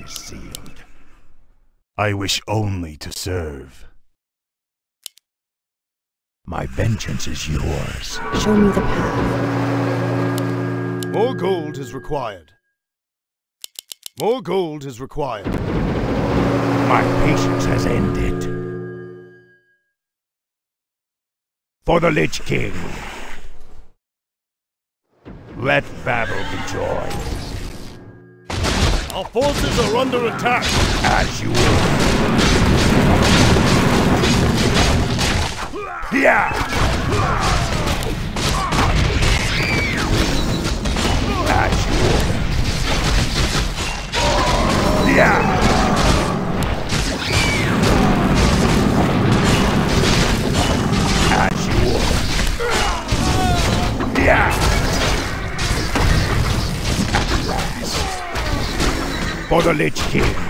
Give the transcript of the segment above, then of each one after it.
is sealed. I wish only to serve. My vengeance is yours. Show me the path. More gold is required. More gold is required. My patience has ended. For the Lich King. Let battle be joy. Our forces are under attack. As you will. Yeah! As you will. Yeah! For the Lich King.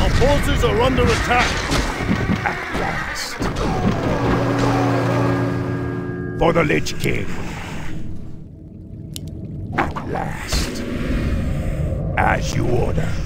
Our forces are under attack. At last. For the Lich King. At last. As you order.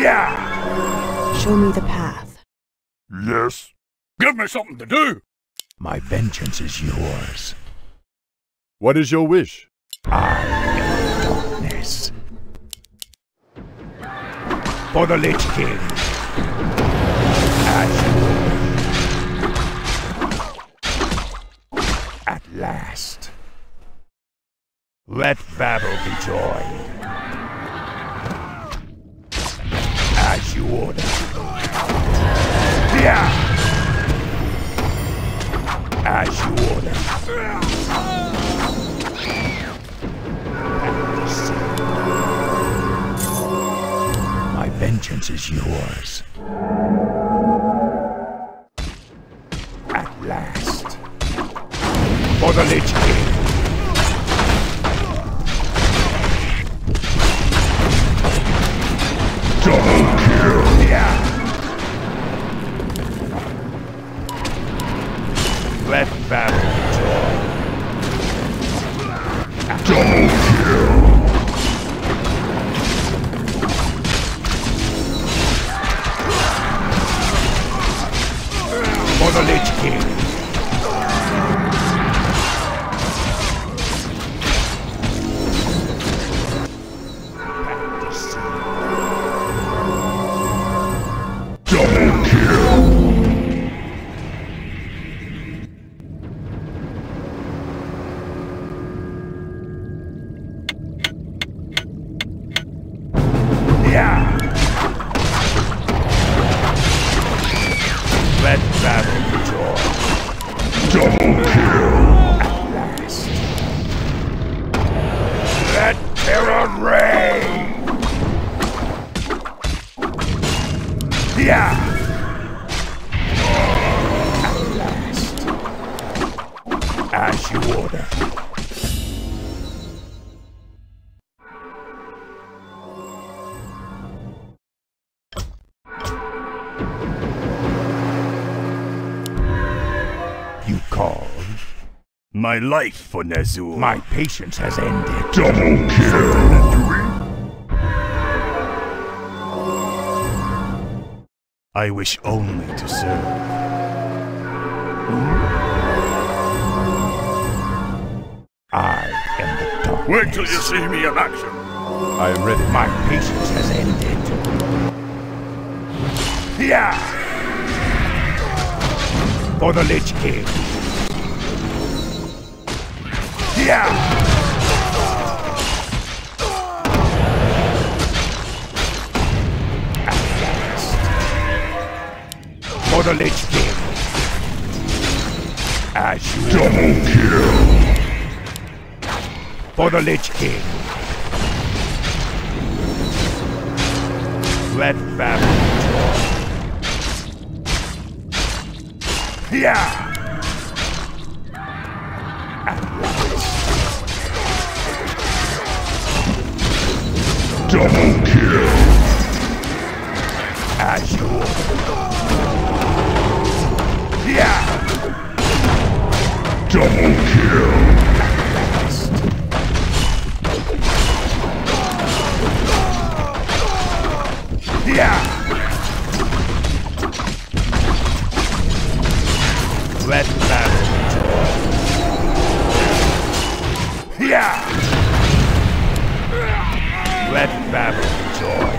Yeah. Show me the path. Yes. Give me something to do. My vengeance is yours. What is your wish? I am darkness. For the Lich King. As you. At last. Let battle be joy. As you order. Yeah. As you order. My vengeance is yours. At last. For the Lich King. Double As you order. You called. My life for Ner'zhul. My patience has ended. double kill. I wish only to serve. Wait till you see me in action. I am ready. My patience has ended. Yeah! For the Lich King. Yeah! For the Lich King. As you double kill. For the Lich King. Let battle. Yeah! Double kill. As you Yeah! Double kill. Battle join.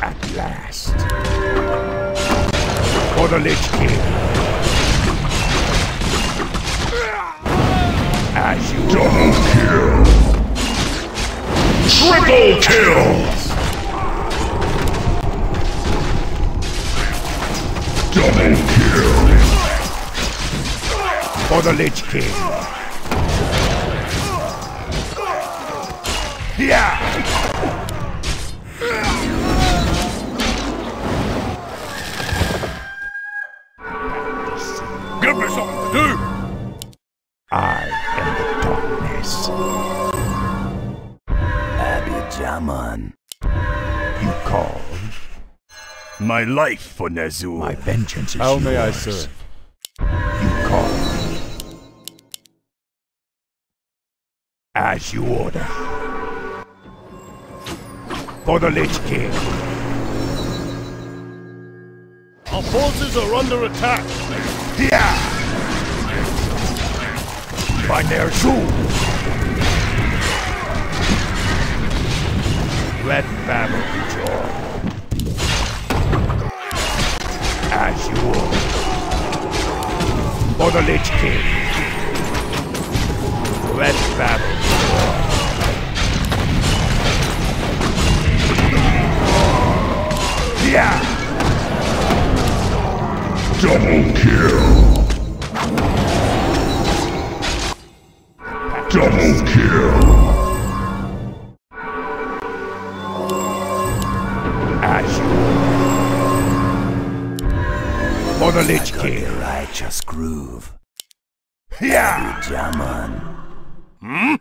At last. For the Lich King. As you double kill. Triple kill! Double kill! For the Lich King. My life for Ner'zhul. My vengeance is How may I serve? You called. As you order. For the Lich King. Our forces are under attack. Yeah! By Ner'zhul. Let battle join. As you order. For the Lich King. Let battle. Yeah! Double kill. Double kill. The Lich King. righteous groove. Yeah! Jaman. Hmm?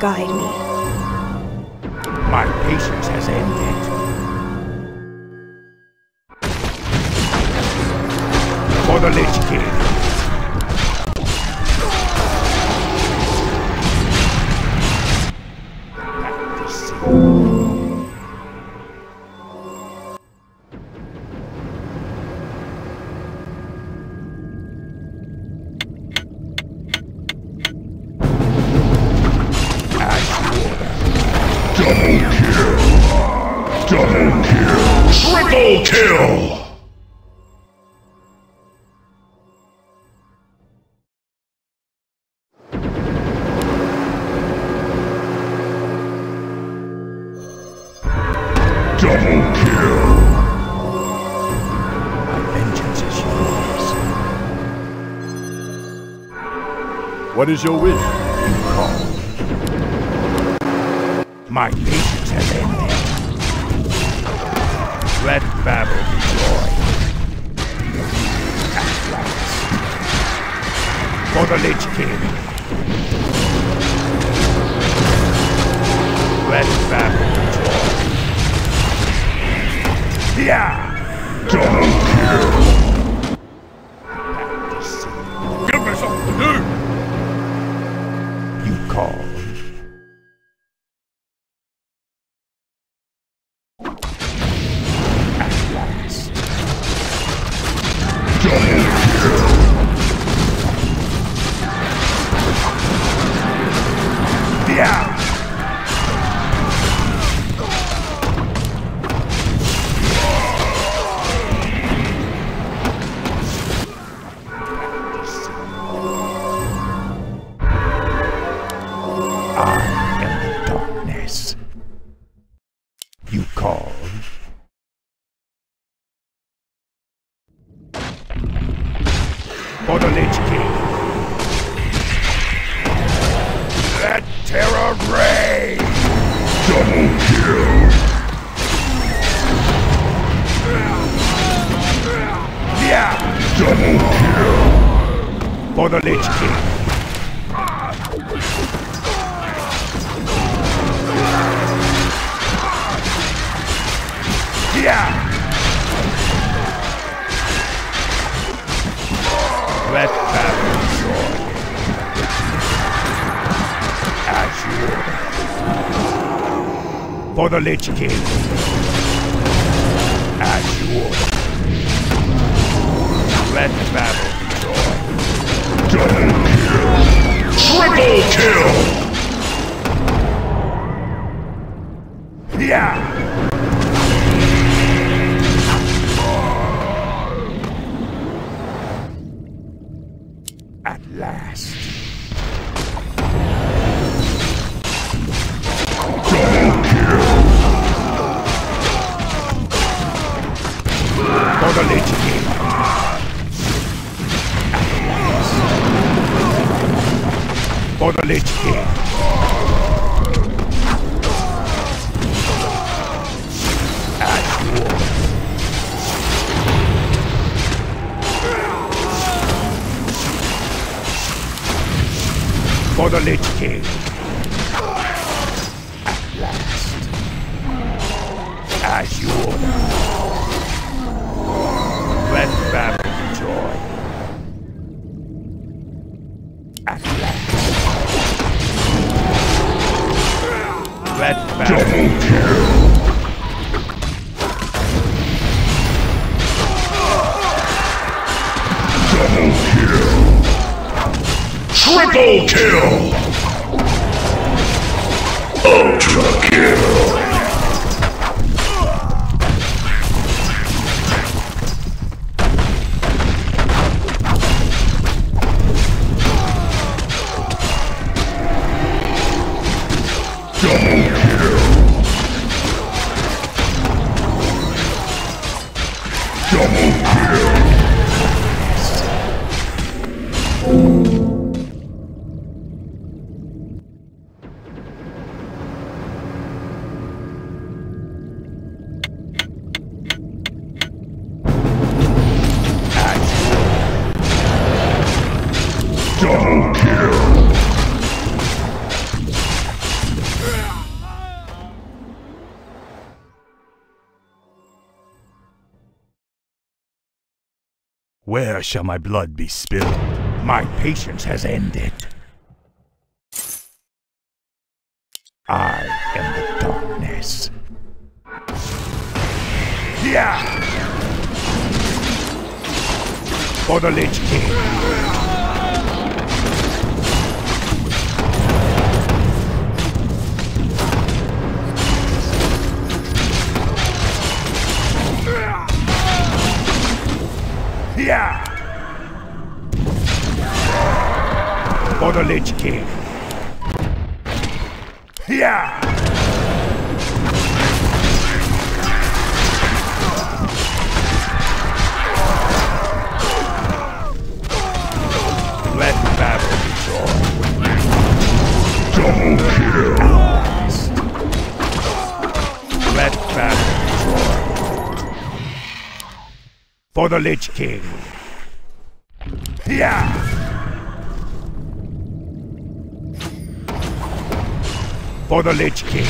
Guide me. My patience has ended. What is your wish? My patience has ended. Let battle be joy. For the Lich King. Let battle be joy. Yeah! Double kill. The Lich King. The Lich King. At last. As you order. Let battle be joy. At last. Let kill. Double kill. Triple kill. Double Where shall my blood be spilled? My patience has ended. I am the darkness. Yeah! For the Lich King. Yeah! For the Lich King. Yeah! Let battle be joy. Double kill. for the Lich King. Yeah! For the Lich King.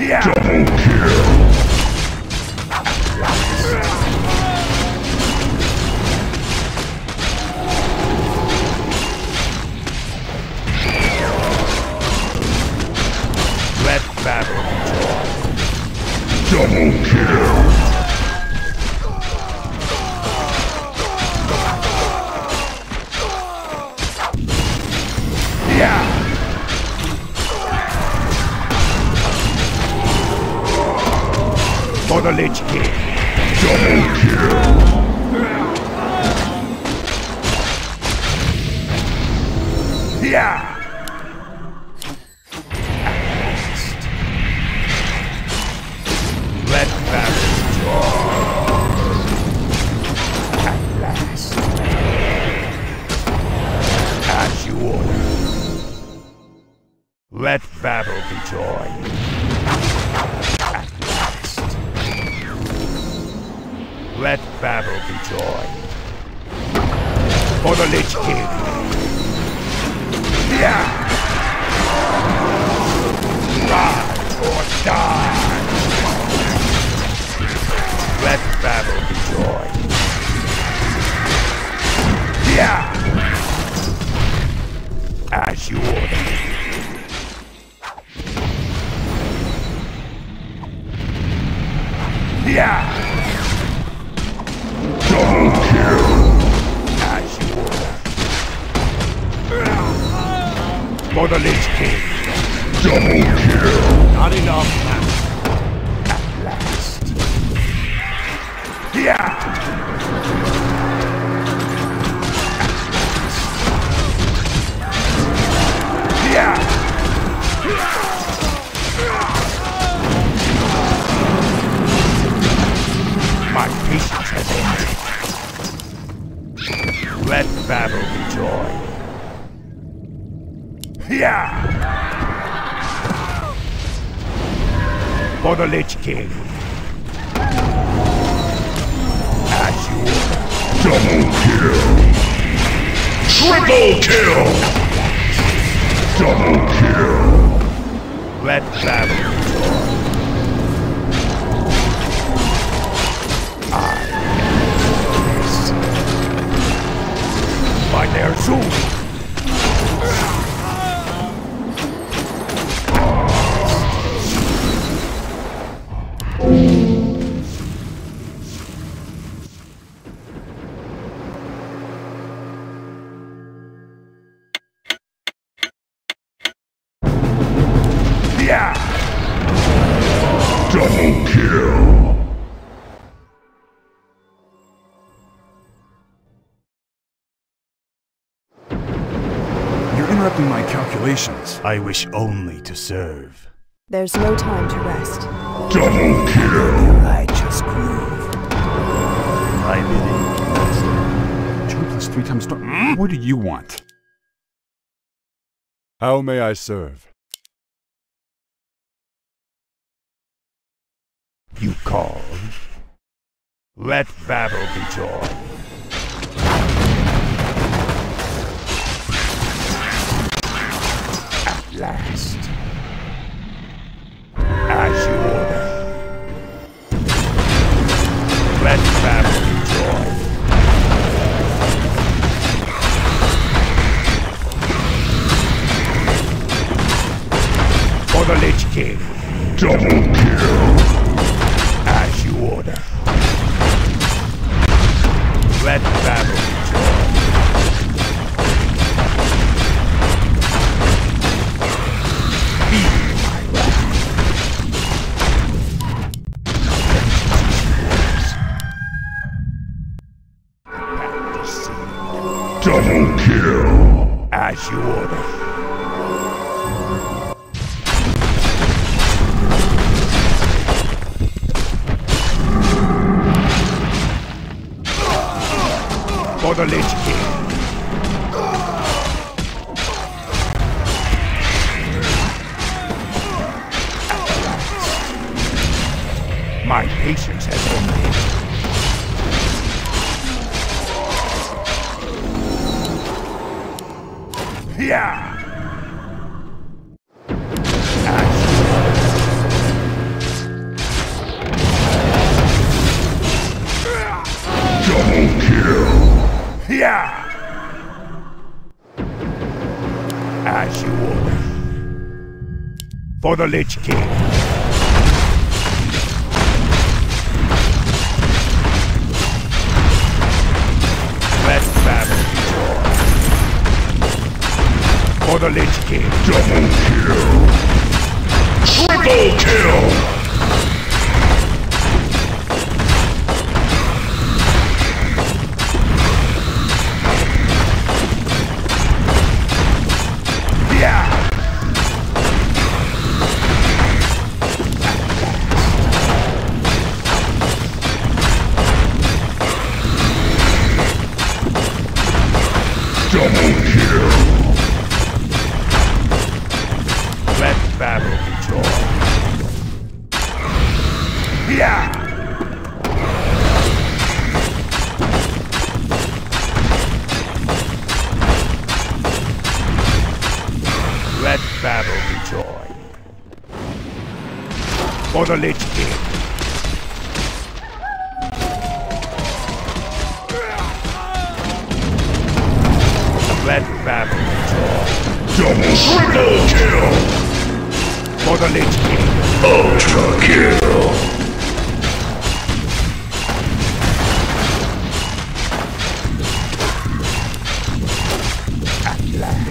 Yeah! Double kill! Let battle. Double kill. Yeah. For the Lich King. Double kill. Yeah. Not enough, King. As you. Double kill. Triple kill. Double kill. Let battle. I am ah, By their soul. My. I wish only to serve. There's no time to rest. Double kill. Righteous groove. My bidding, master. Joy plus three times star. What do you want? How may I serve? You call. Let battle be joy. Last. As you order. Let battle be joy. For the Lich King. Double kill. As you order. Let battle Double kill. As you order. For the Lich King. For the Lich King. For the Lich King. Double kill. Triple kill.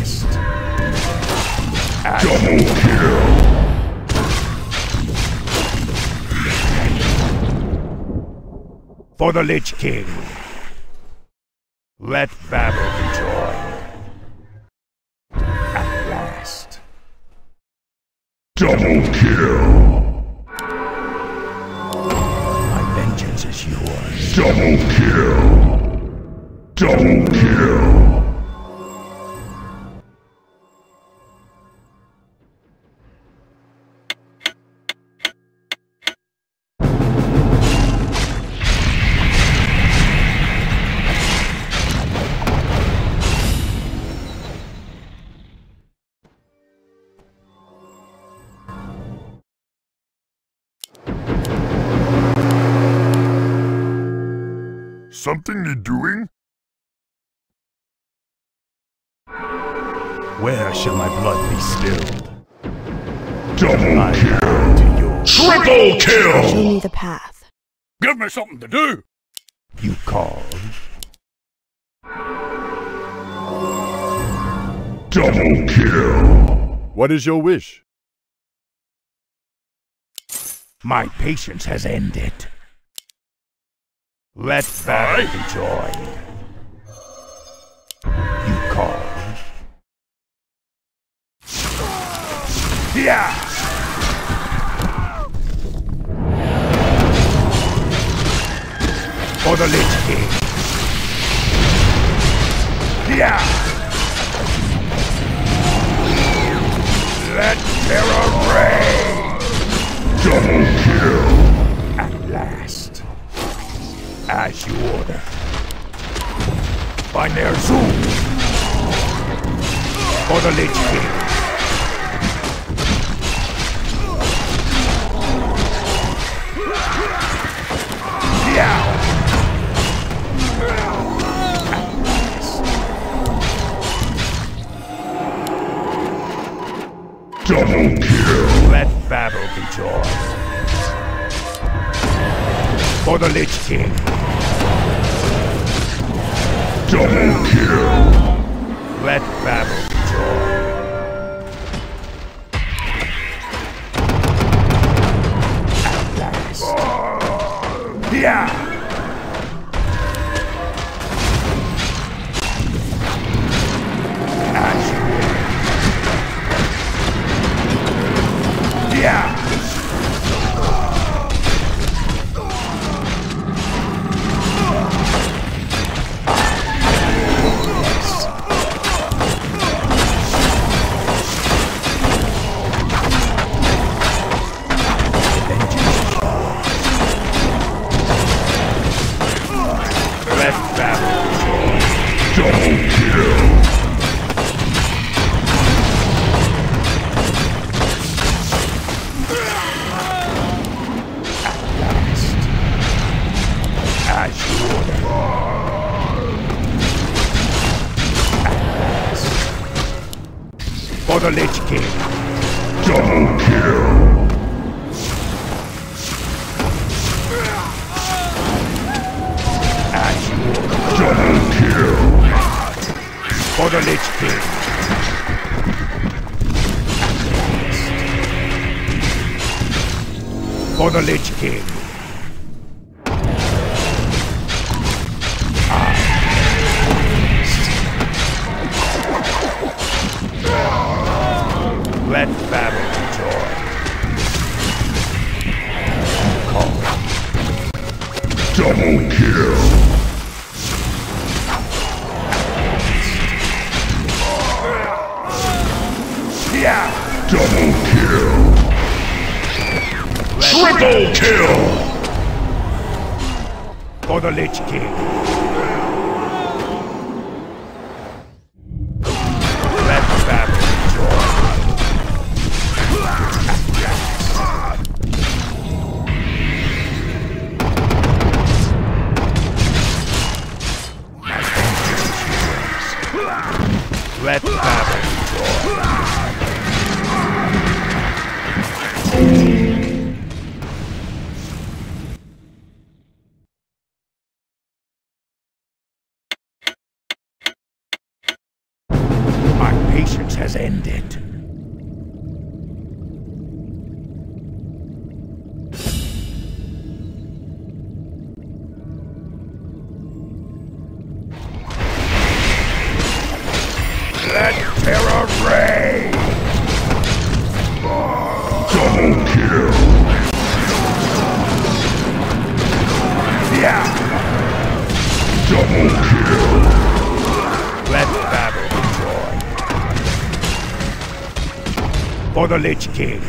Last. Double kill. for the Lich King. Let battle be joy. At last. Double kill. My vengeance is yours. Double kill. Double kill. Something you're doing? Where shall my blood be stilled? Double I kill. bow to yours. Triple Show kill. me the path. Give me something to do! You called. Double kill. What is your wish? My patience has ended. Let battle be joy. You call. Yeah! For the Lich King. Yeah! Let terror reign! Double kill. At last. As you order. By Ner'zhul. For the Lich King. Double kill. Let battle be joy. For the Lich King. Double kill. Let battle Double kill. Triple kill. For the Lich King. For the Lich King.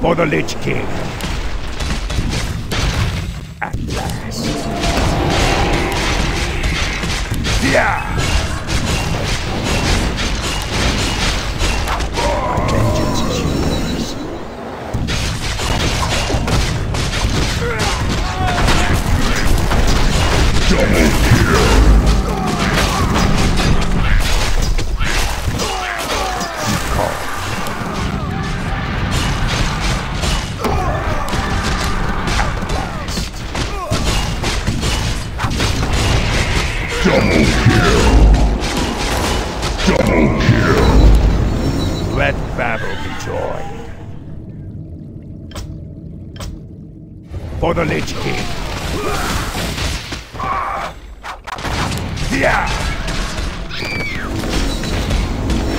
For the Lich King. Double kill. Double kill. Let battle be joy. For the Lich King. Yeah!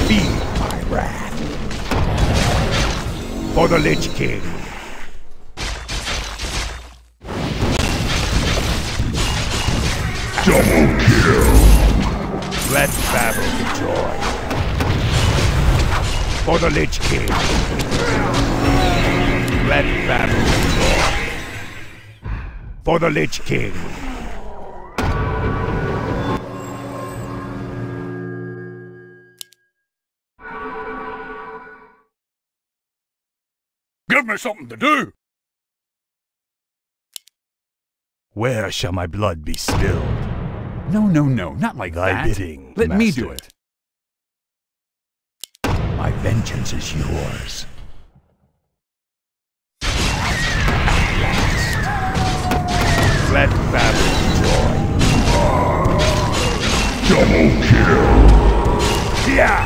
Feel my wrath. For the Lich King. The Lich King. Let battle. For the Lich King. Give me something to do. Where shall my blood be spilled? No, no, no, not like Thy that. bidding, Let me do it. My vengeance is yours. Let battle joy. Double kill. Yeah!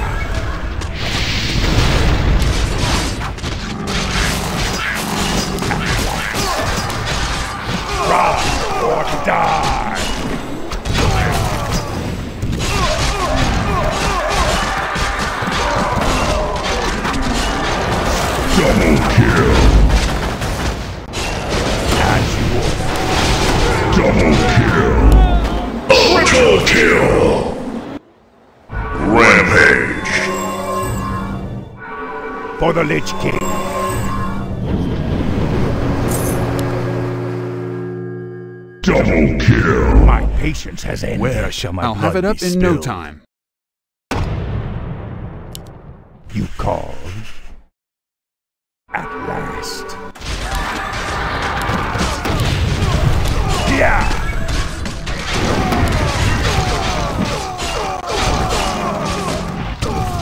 Rise or die! Double kill. As you order. Double kill. Triple kill. Rampage. For the Lich King. Double kill. My patience has ended. Where shall my I'll blood have it up be in no time. You called? Yeah!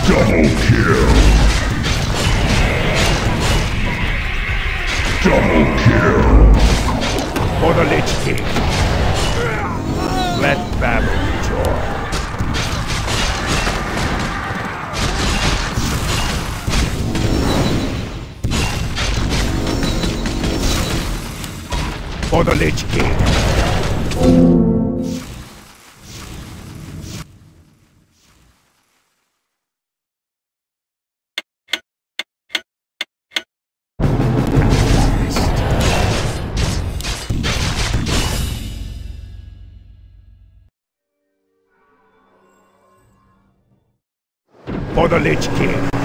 Double kill. Double kill. For the Lich King. Let battle. For the Lich King. For the Lich King.